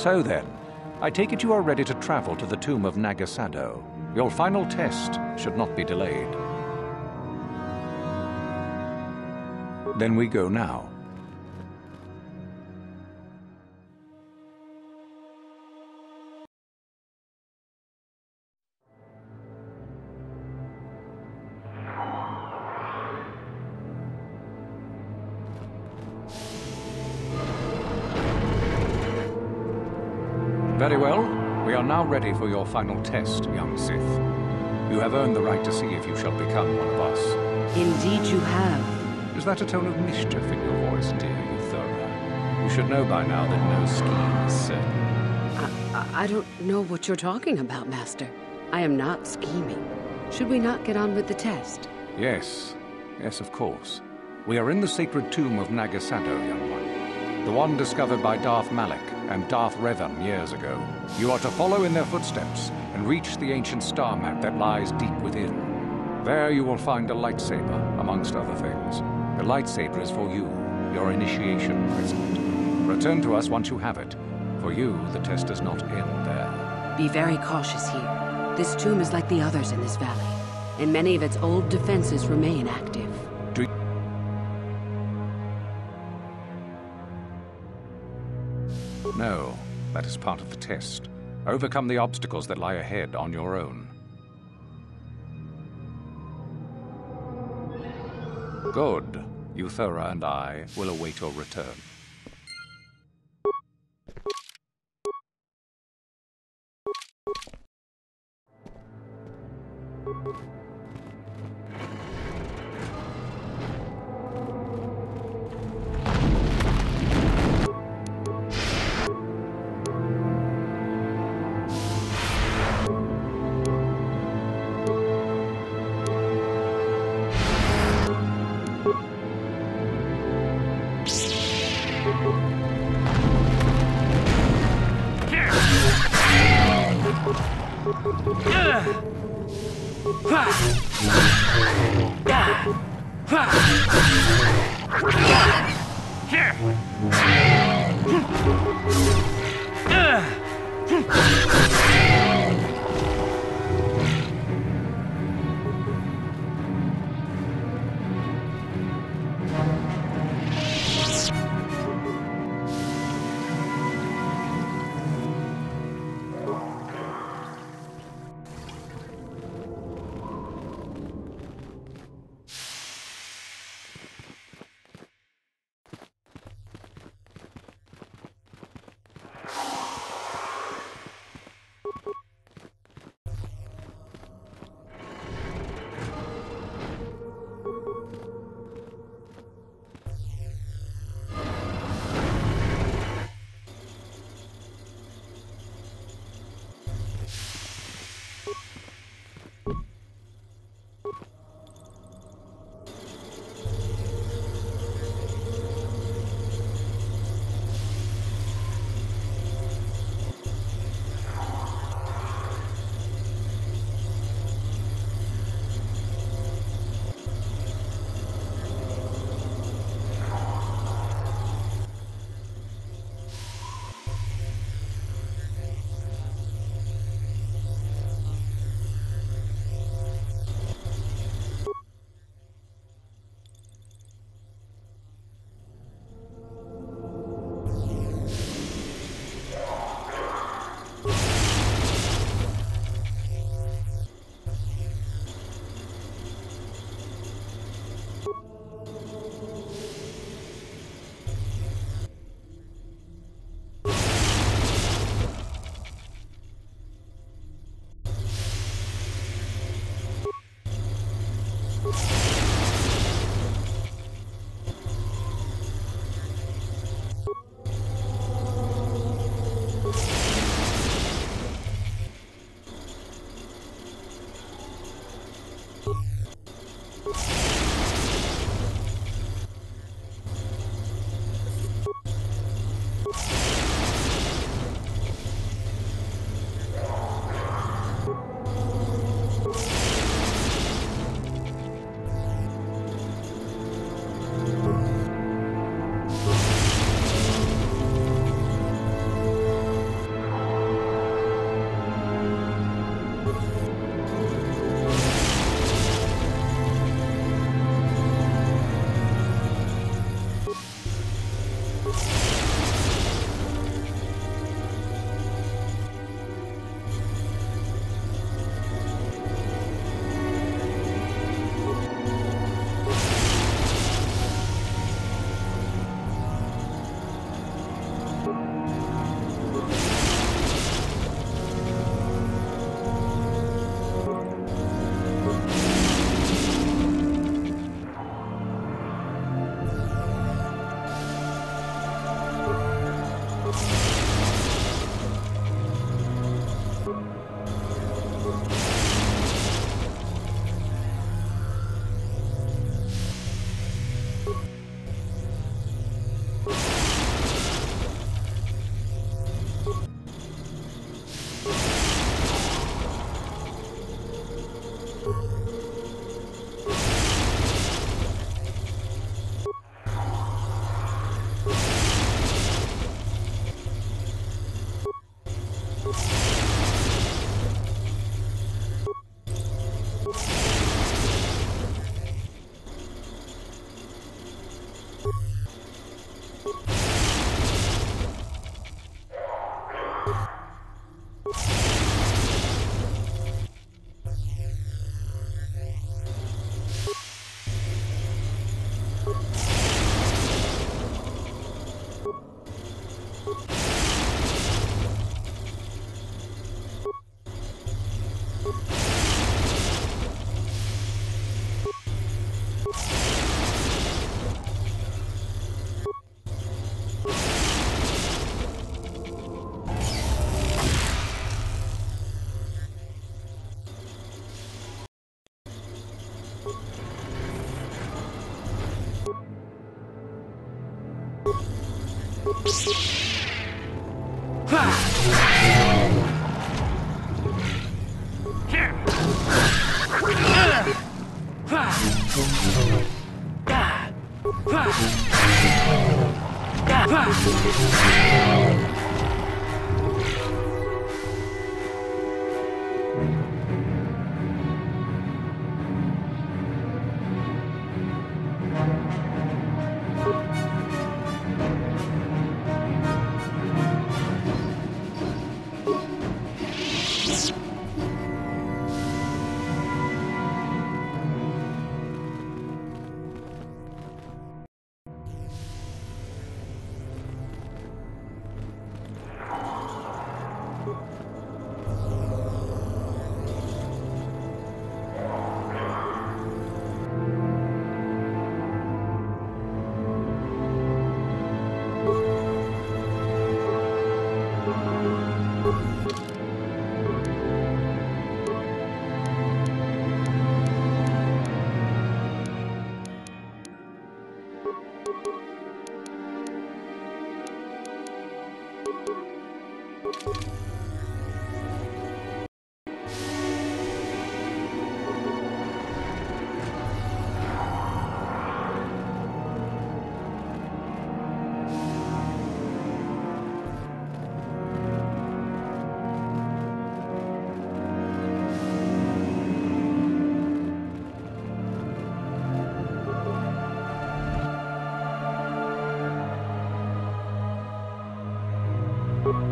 So then, I take it you are ready to travel to the tomb of Naga Sadow. Your final test should not be delayed. Then we go now. Ready for your final test, young Sith. You have earned the right to see if you shall become one of us. Indeed you have. Is that a tone of mischief in your voice, dear Yuthura? You should know by now that no scheme is certain. I, I, I don't know what you're talking about, Master. I am not scheming. Should we not get on with the test? Yes, yes, of course. We are in the sacred tomb of Naga Sadow, young one. The one discovered by Darth Malak and Darth Revan years ago. You are to follow in their footsteps and reach the ancient star map that lies deep within. There you will find a lightsaber, amongst other things. The lightsaber is for you, your initiation present. Return to us once you have it. For you, the test does not end there. Be very cautious here. This tomb is like the others in this valley, and many of its old defenses remain active. No, that is part of the test. Overcome the obstacles that lie ahead on your own. Good. Yuthura and I will await your return. Yeah. you.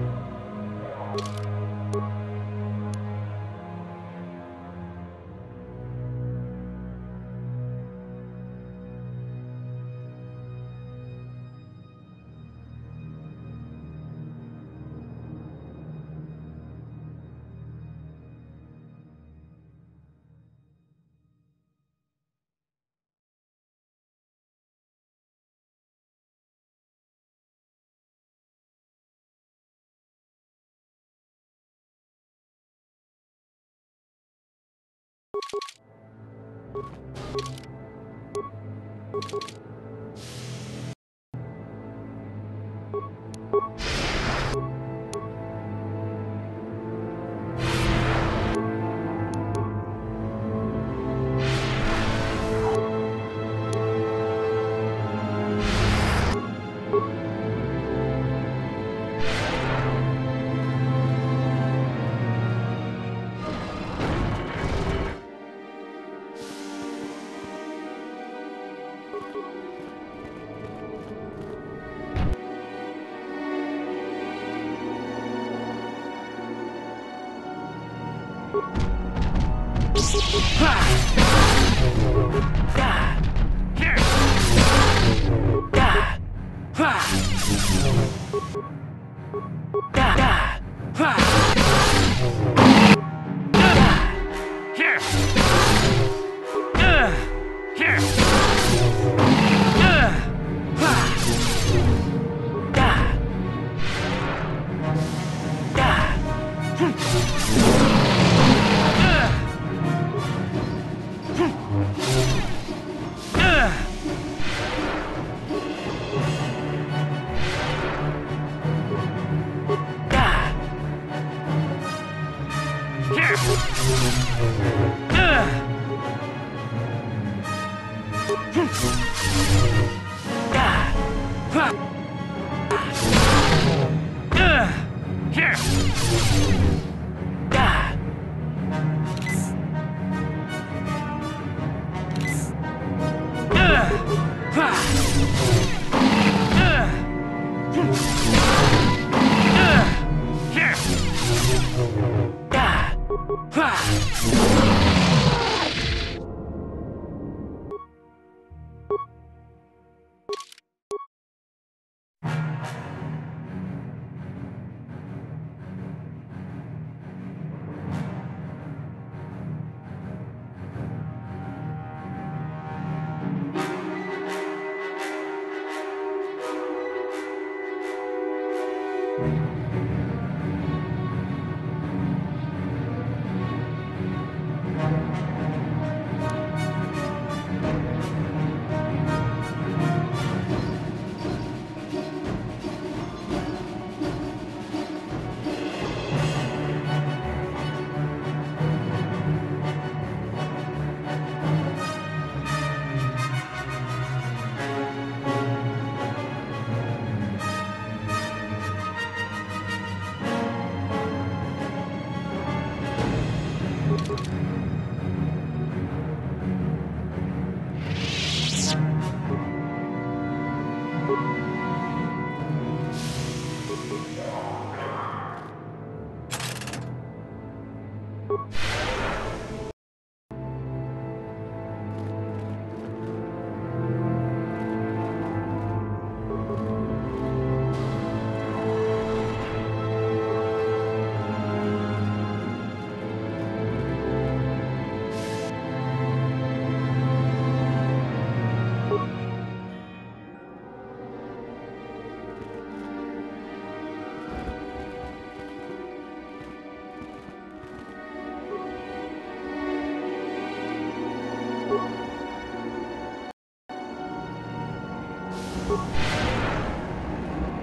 you Tá, tá, da, da,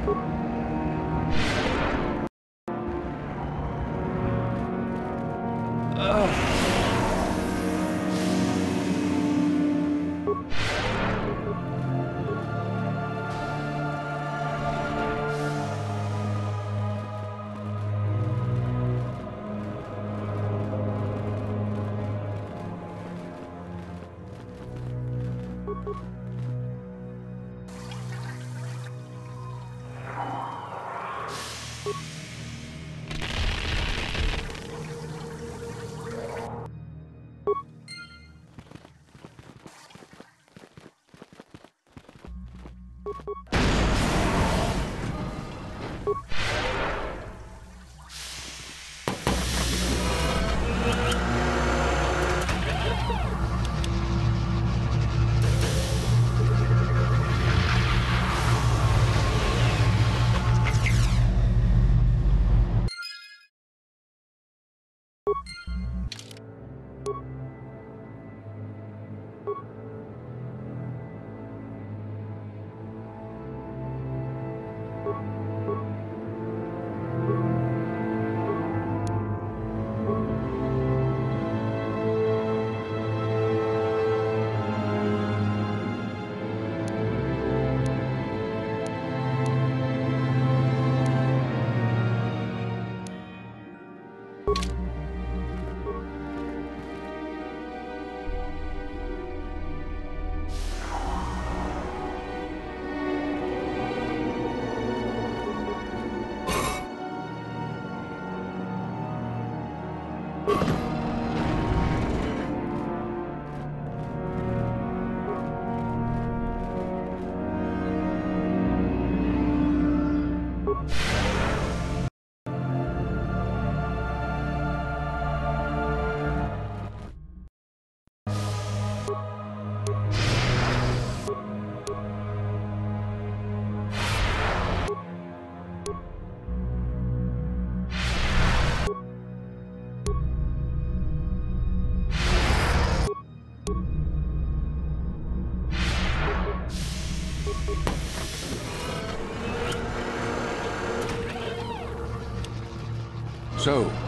So,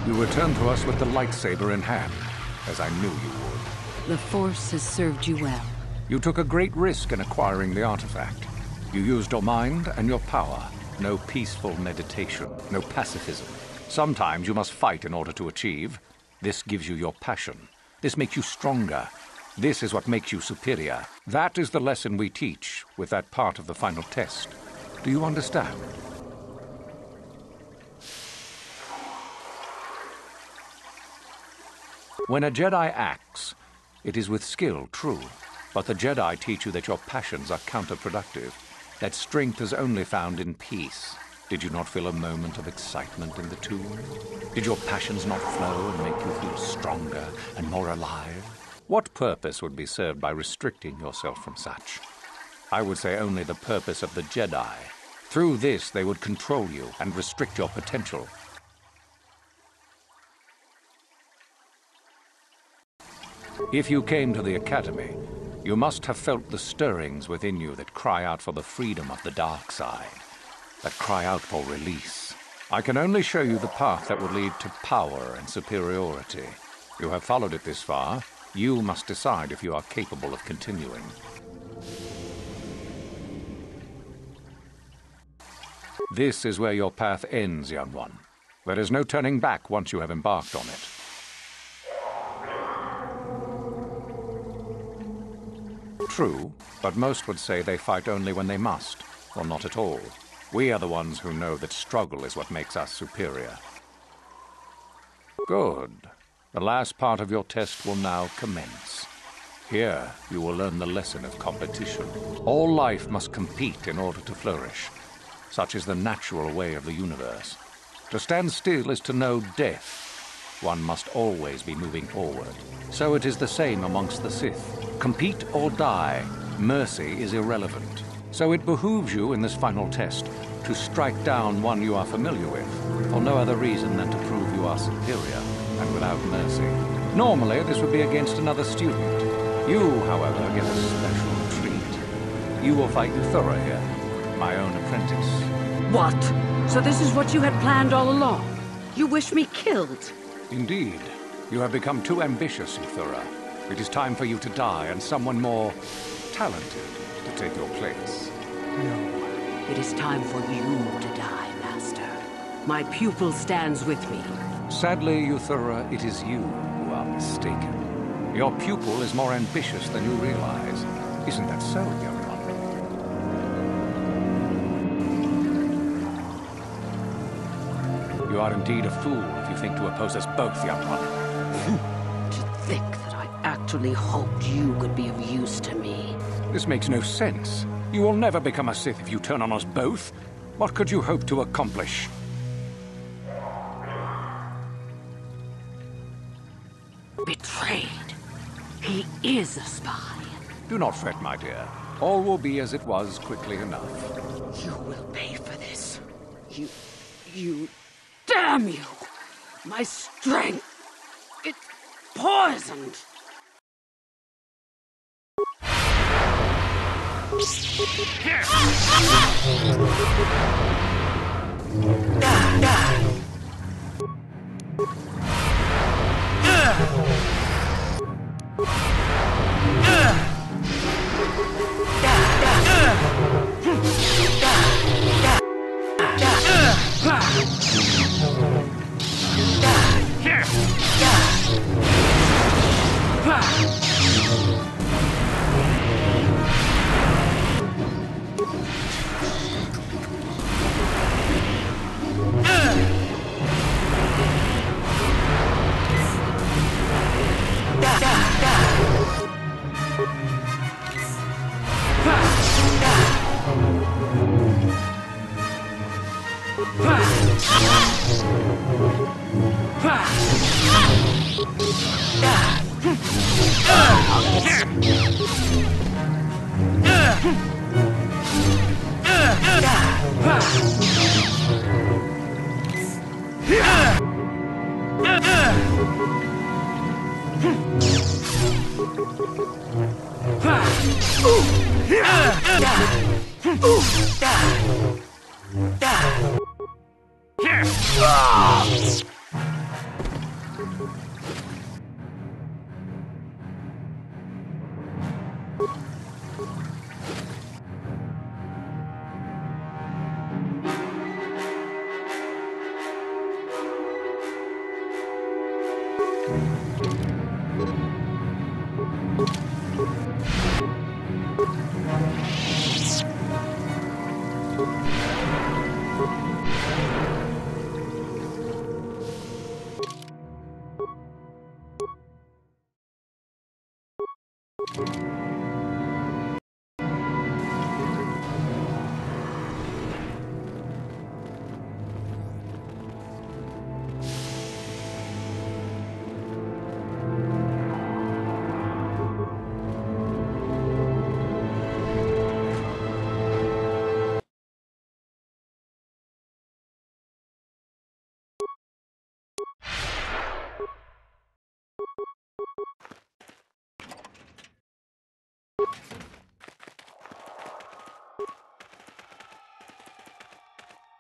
you return to us with the lightsaber in hand, as I knew you would. The Force has served you well. You took a great risk in acquiring the artifact. You used your mind and your power. No peaceful meditation, no pacifism. Sometimes you must fight in order to achieve. This gives you your passion. This makes you stronger. This is what makes you superior. That is the lesson we teach with that part of the final test. Do you understand? When a Jedi acts, it is with skill, true, but the Jedi teach you that your passions are counterproductive, that strength is only found in peace. Did you not feel a moment of excitement in the tomb? Did your passions not flow and make you feel stronger and more alive? What purpose would be served by restricting yourself from such? I would say only the purpose of the Jedi. Through this, they would control you and restrict your potential, If you came to the Academy, you must have felt the stirrings within you that cry out for the freedom of the dark side, that cry out for release. I can only show you the path that will lead to power and superiority. You have followed it this far. You must decide if you are capable of continuing. This is where your path ends, young one. There is no turning back once you have embarked on it. True, but most would say they fight only when they must, or not at all. We are the ones who know that struggle is what makes us superior. Good. The last part of your test will now commence. Here, you will learn the lesson of competition. All life must compete in order to flourish. Such is the natural way of the universe. To stand still is to know death. One must always be moving forward. So it is the same amongst the Sith. Compete or die, mercy is irrelevant. So it behooves you in this final test to strike down one you are familiar with, for no other reason than to prove you are superior and without mercy. Normally, this would be against another student. You, however, get a special treat. You will fight Yuthura here, my own apprentice. What? So this is what you had planned all along? You wish me killed? Indeed. You have become too ambitious, Yuthura. It is time for you to die and someone more talented to take your place. No. It is time for you to die, Master. My pupil stands with me. Sadly, Yuthura, it is you who are mistaken. Your pupil is more ambitious than you realize. Isn't that so, young You are indeed a fool if you think to oppose us both, young one. to think that I actually hoped you could be of use to me. This makes no sense. You will never become a Sith if you turn on us both. What could you hope to accomplish? Betrayed. He is a spy. Do not fret, my dear. All will be as it was quickly enough. You will pay for this. You... you... Damn you! My strength... It's poisoned! you.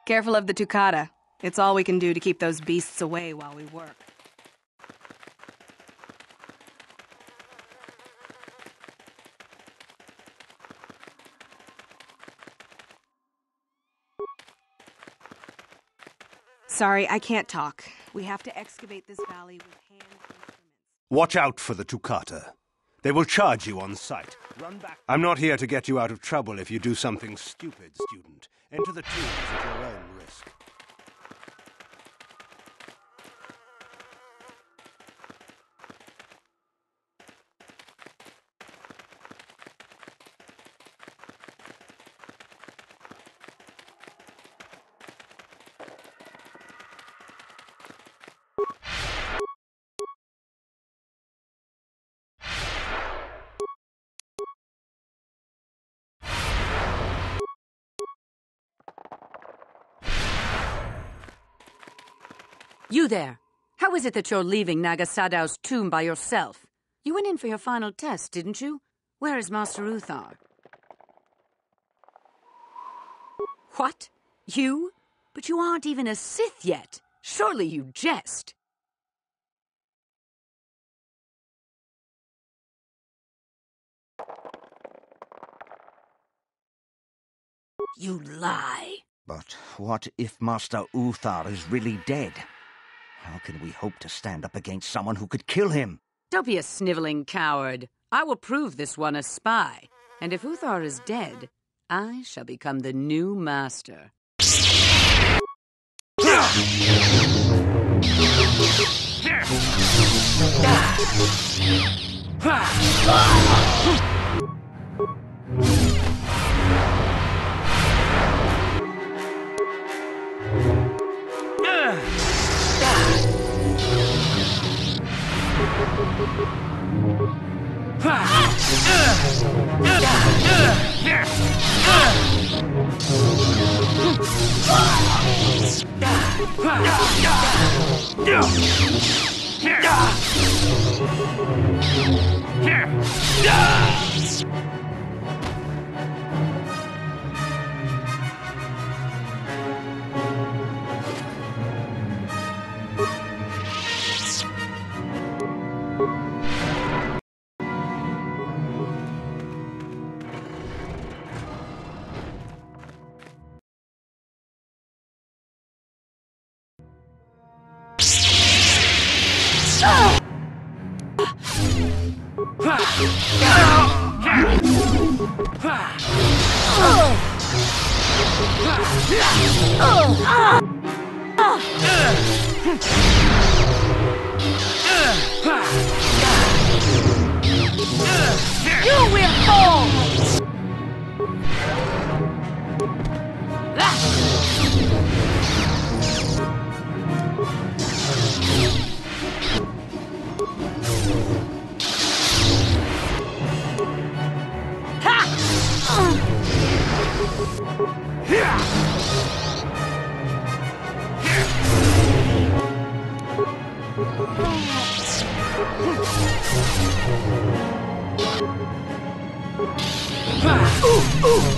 Careful of the tuk'ata. It's all we can do to keep those beasts away while we work. Sorry, I can't talk. We have to excavate this valley with hand instruments. Watch out for the tuk'ata. They will charge you on sight. I'm not here to get you out of trouble if you do something stupid, student. Enter the tombs at your own risk. There! How is it that you're leaving Naga Sadow's tomb by yourself? You went in for your final test, didn't you? Where is Master Uthar? What? You? But you aren't even a Sith yet. Surely you jest. You lie. But what if Master Uthar is really dead? How can we hope to stand up against someone who could kill him? Don't be a sniveling coward. I will prove this one a spy. And if Uthar is dead, I shall become the new master. Ah. Ah. How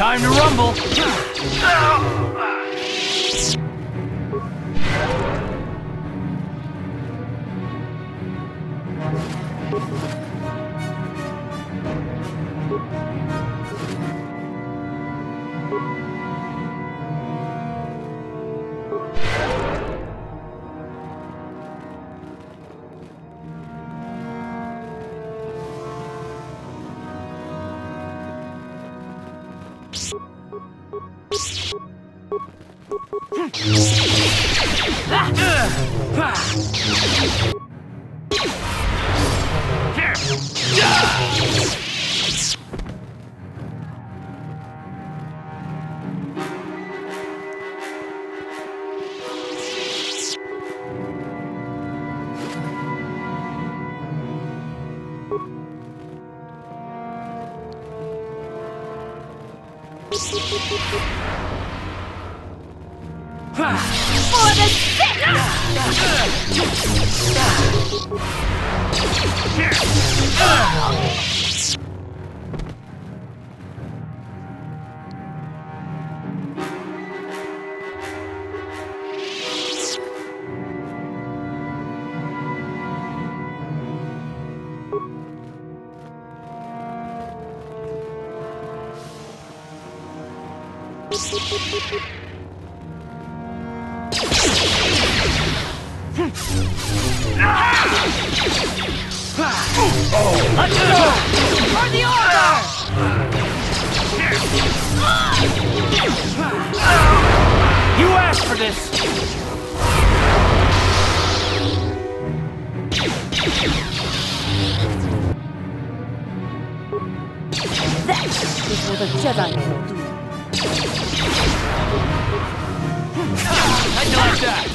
time to rumble. Let's go! For the order! You asked for this! That is what a Jedi will do. You like that?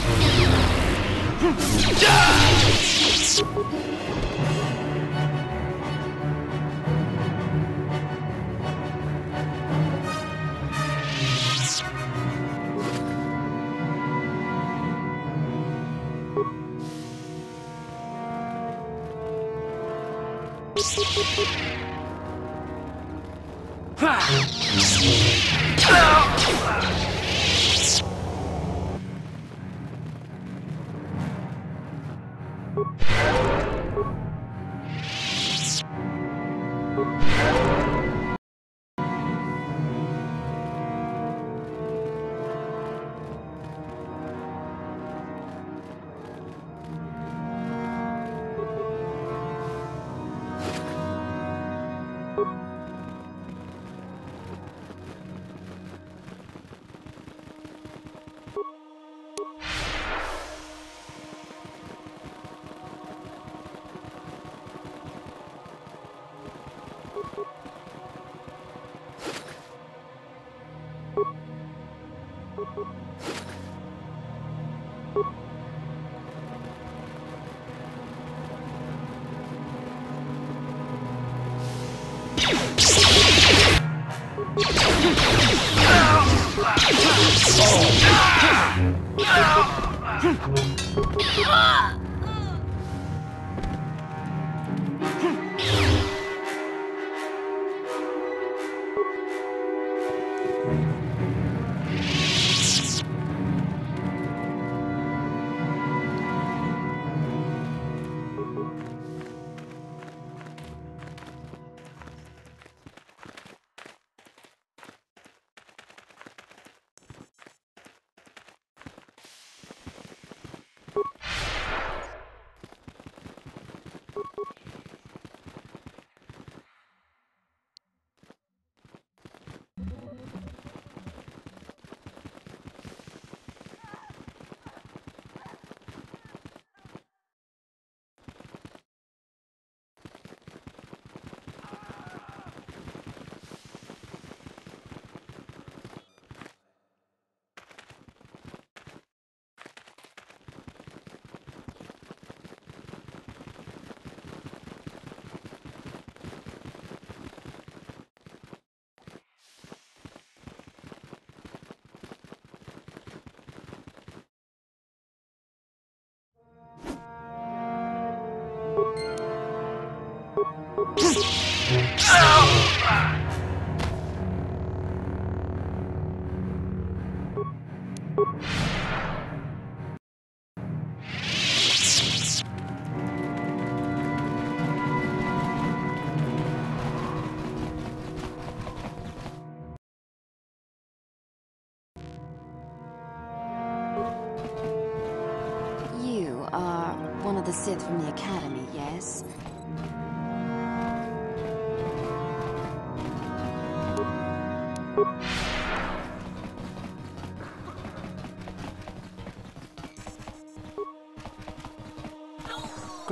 You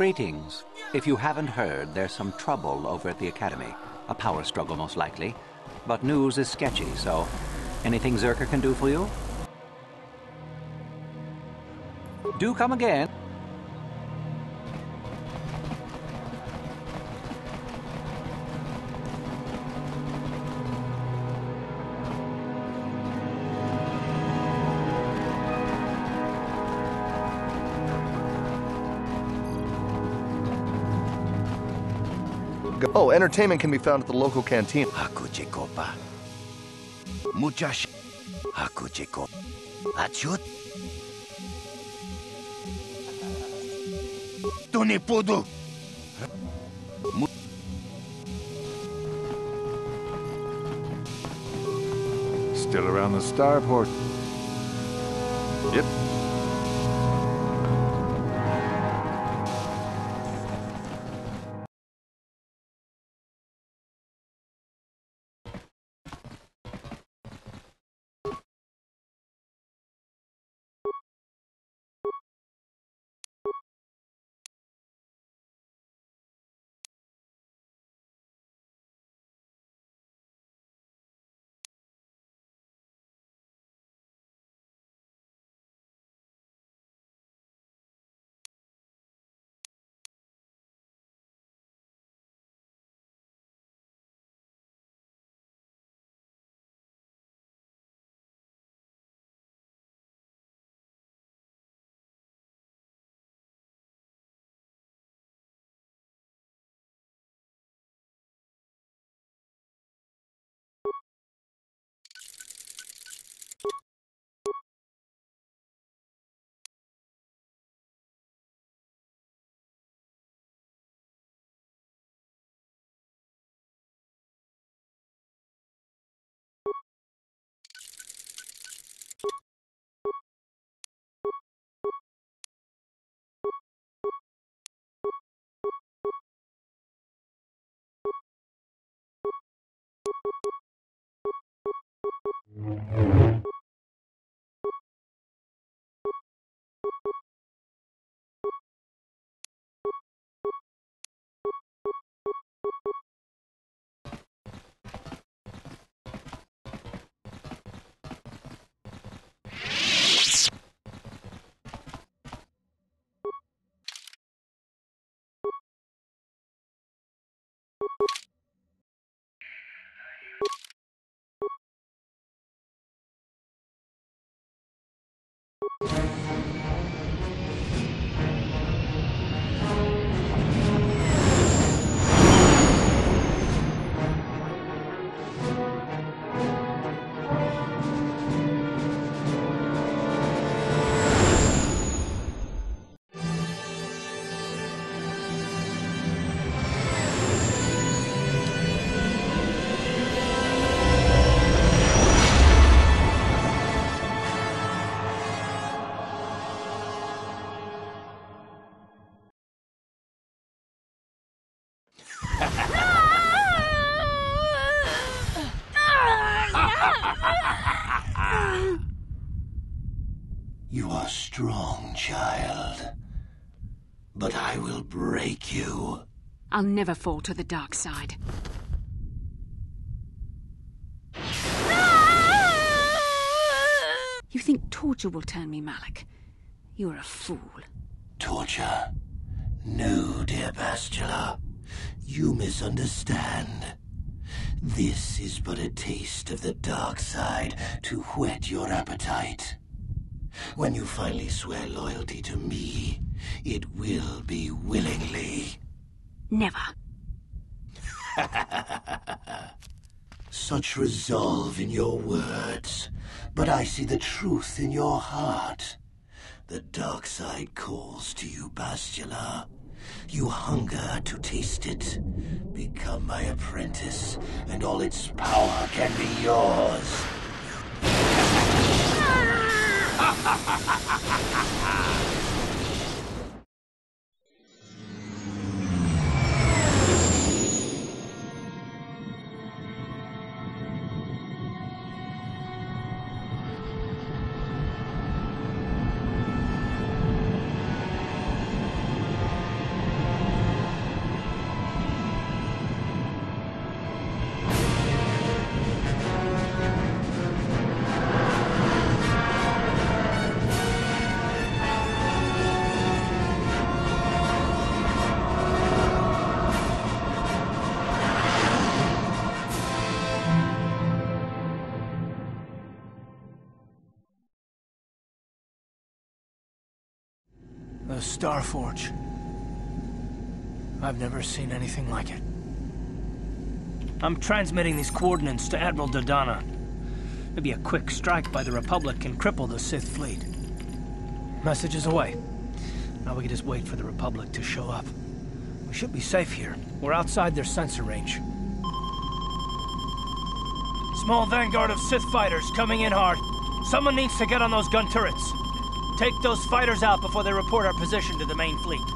Greetings. If you haven't heard, there's some trouble over at the Academy. A power struggle, most likely. But news is sketchy, so anything Czerka can do for you? Do come again. Oh, entertainment can be found at the local canteen. Hakuchikopa. Muchas. Hakuchiko. Achut. Tunipudu. Still around the starport. Yep. You strong, child. But I will break you. I'll never fall to the dark side. You think torture will turn me, Malak? You are a fool. Torture? No, dear Bastila. You misunderstand. This is but a taste of the dark side to whet your appetite. When you finally swear loyalty to me, it will be willingly. Never. Such resolve in your words, but I see the truth in your heart. The dark side calls to you, Bastila. You hunger to taste it. Become my apprentice, and all its power can be yours. 哈哈哈哈哈哈。Star Forge. I've never seen anything like it. I'm transmitting these coordinates to Admiral Dodonna. Maybe a quick strike by the Republic can cripple the Sith fleet. Message is away. Now we can just wait for the Republic to show up. We should be safe here. We're outside their sensor range. Small vanguard of Sith fighters coming in hard. Someone needs to get on those gun turrets. Take those fighters out before they report our position to the main fleet.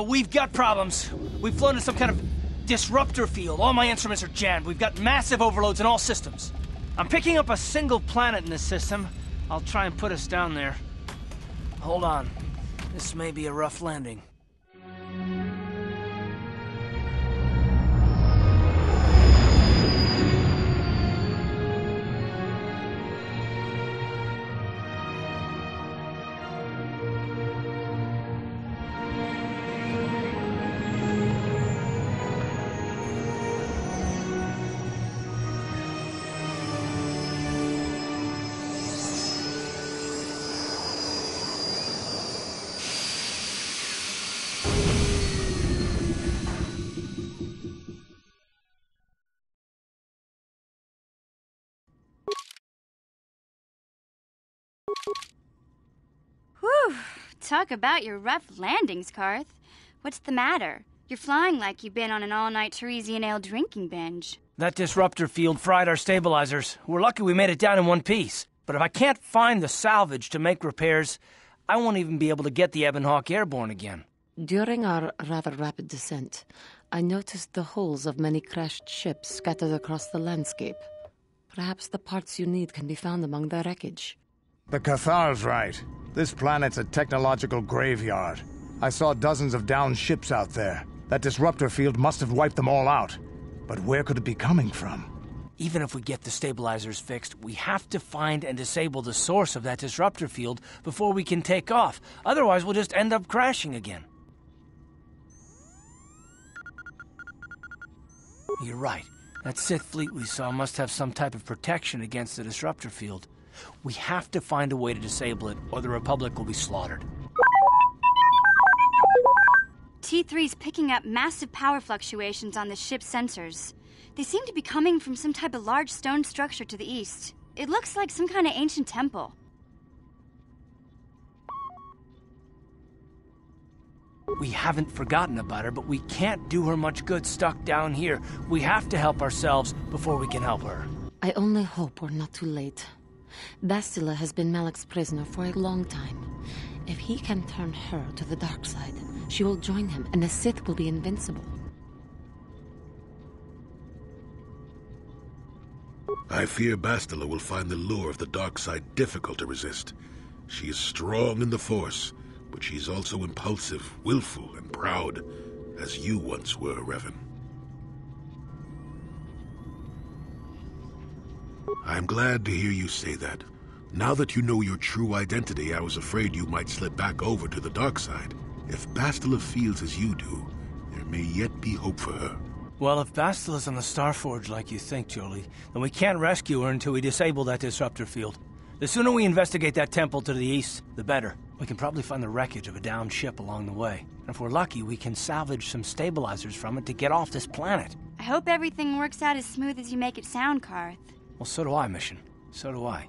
Oh, we've got problems. We've flown in some kind of disruptor field. All my instruments are jammed. We've got massive overloads in all systems. I'm picking up a single planet in this system. I'll try and put us down there. Hold on. This may be a rough landing. Talk about your rough landings, Carth. What's the matter? You're flying like you've been on an all-night Tarisian ale drinking binge. That disruptor field fried our stabilizers. We're lucky we made it down in one piece. But if I can't find the salvage to make repairs, I won't even be able to get the Ebon Hawk airborne again. During our rather rapid descent, I noticed the hulls of many crashed ships scattered across the landscape. Perhaps the parts you need can be found among the wreckage. The Cathar's right. This planet's a technological graveyard. I saw dozens of downed ships out there. That disruptor field must have wiped them all out. But where could it be coming from? Even if we get the stabilizers fixed, we have to find and disable the source of that disruptor field before we can take off. Otherwise, we'll just end up crashing again. You're right. That Sith fleet we saw must have some type of protection against the disruptor field. We have to find a way to disable it, or the Republic will be slaughtered. T3's picking up massive power fluctuations on the ship's sensors. They seem to be coming from some type of large stone structure to the east. It looks like some kind of ancient temple. We haven't forgotten about her, but we can't do her much good stuck down here. We have to help ourselves before we can help her. I only hope we're not too late. Bastila has been Malak's prisoner for a long time. If he can turn her to the dark side, she will join him, and the Sith will be invincible. I fear Bastila will find the lure of the dark side difficult to resist. She is strong in the Force, but she is also impulsive, willful, and proud, as you once were, Revan. I'm glad to hear you say that. Now that you know your true identity, I was afraid you might slip back over to the dark side. If Bastila feels as you do, there may yet be hope for her. Well, if Bastila's on the Star Forge like you think, Jolee, then we can't rescue her until we disable that disruptor field. The sooner we investigate that temple to the east, the better. We can probably find the wreckage of a downed ship along the way. And if we're lucky, we can salvage some stabilizers from it to get off this planet. I hope everything works out as smooth as you make it sound, Carth. Well, so do I, Mission. So do I.